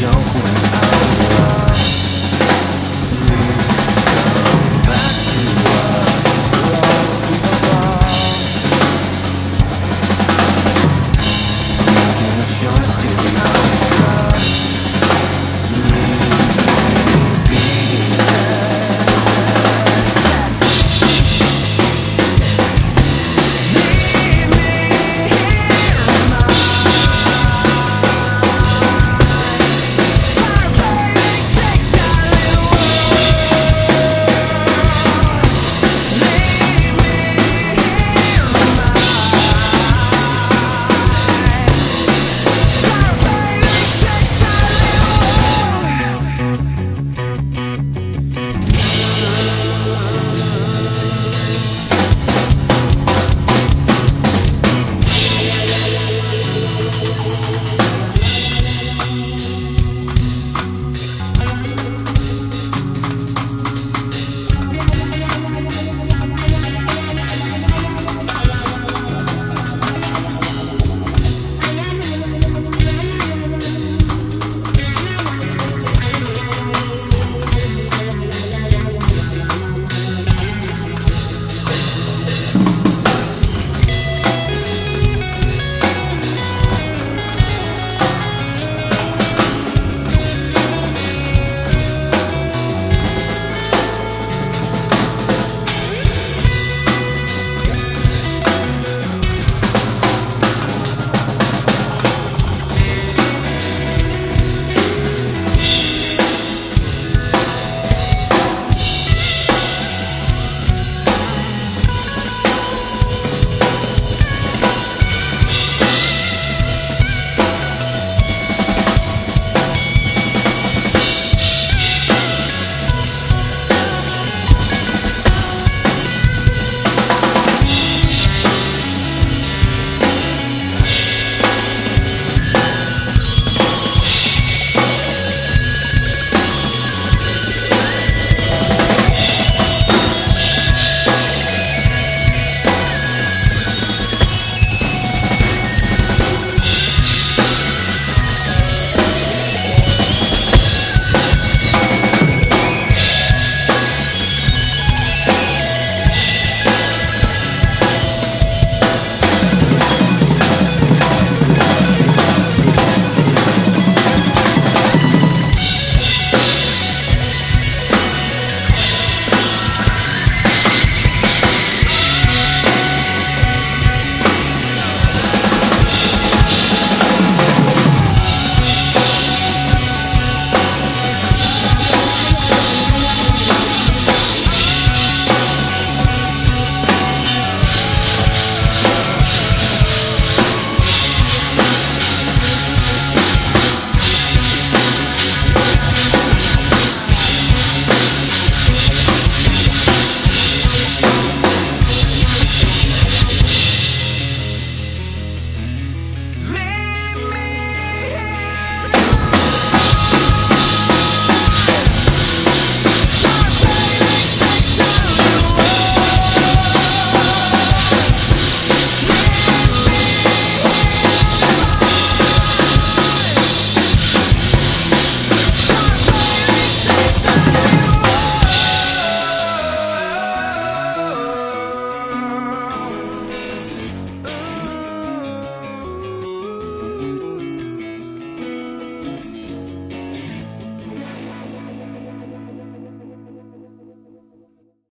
don't